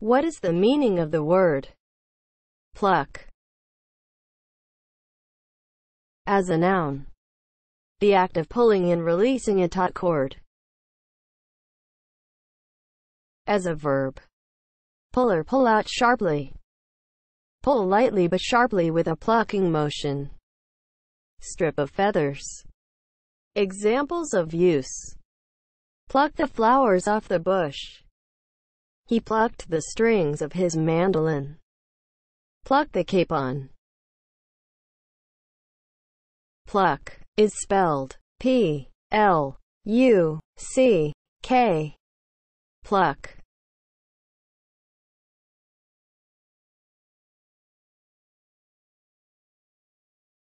What is the meaning of the word pluck? As a noun, the act of pulling and releasing a taut cord. As a verb, pull or pull out sharply. Pull lightly but sharply with a plucking motion. Strip of feathers. Examples of use. Pluck the flowers off the bush. He plucked the strings of his mandolin. Pluck the capon. Pluck is spelled P L U C K. Pluck.